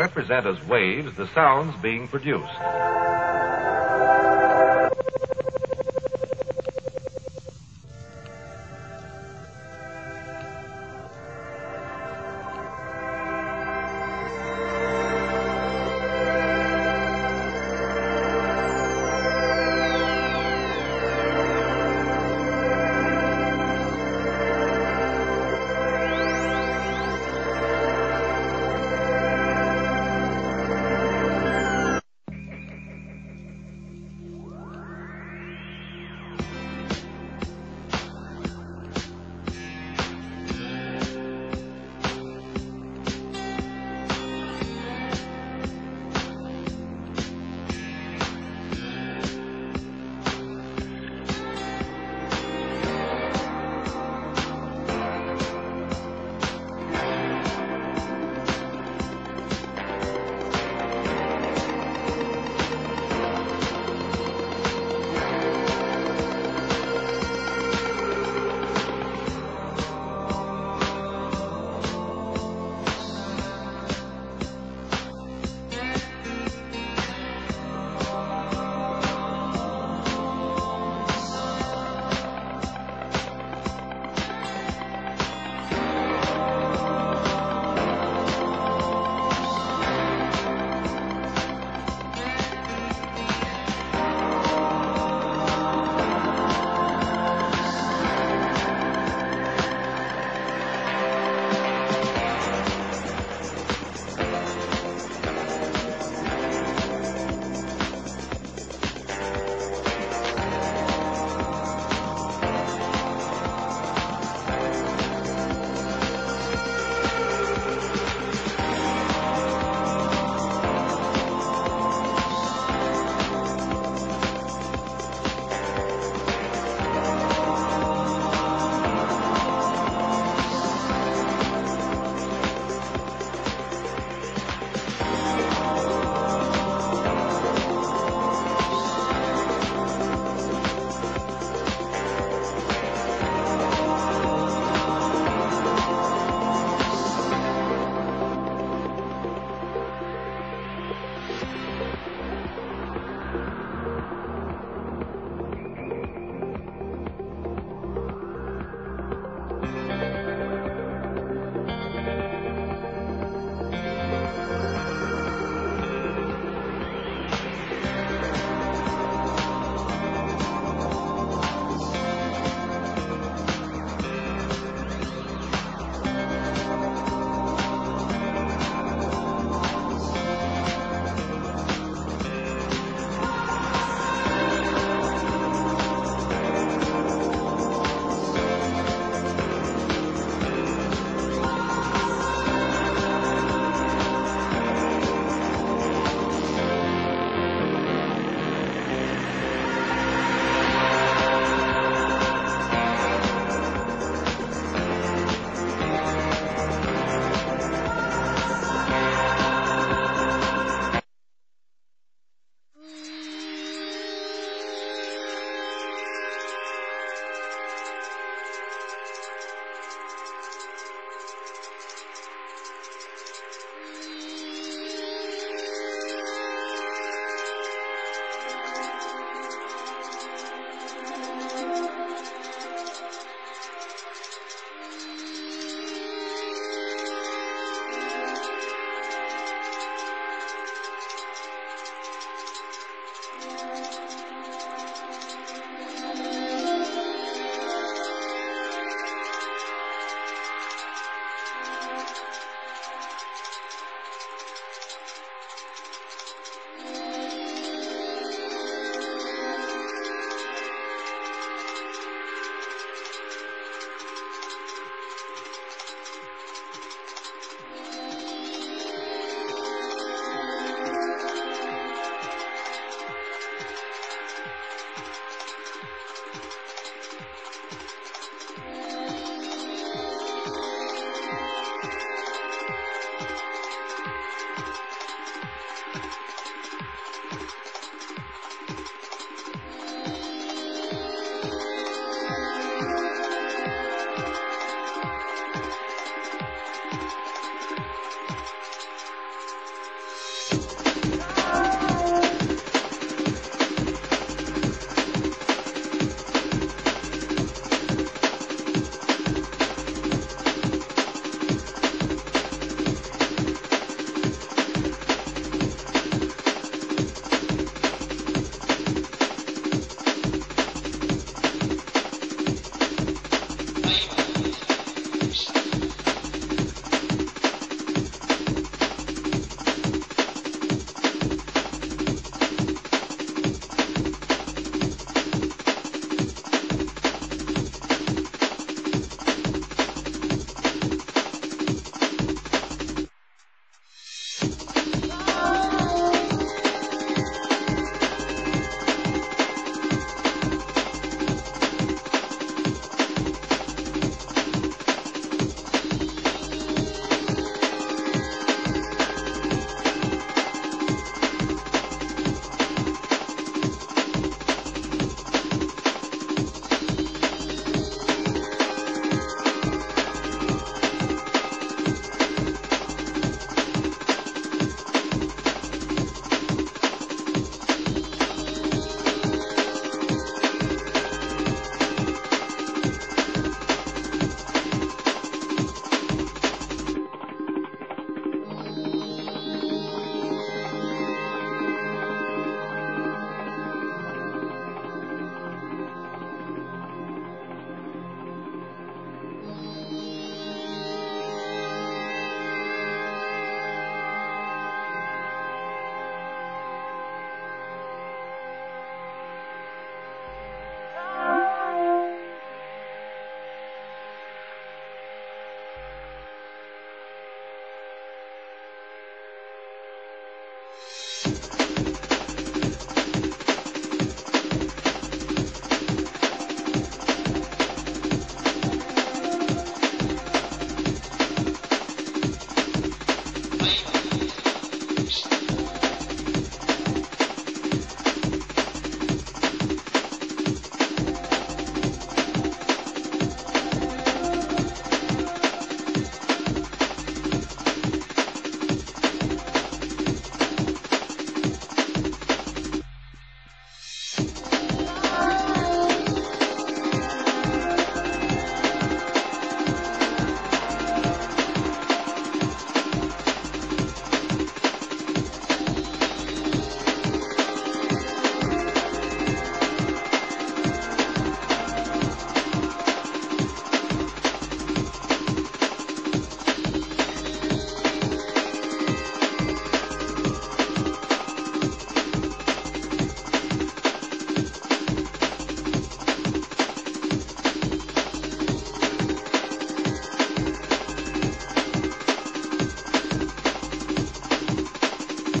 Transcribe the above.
represent as waves the sounds being produced.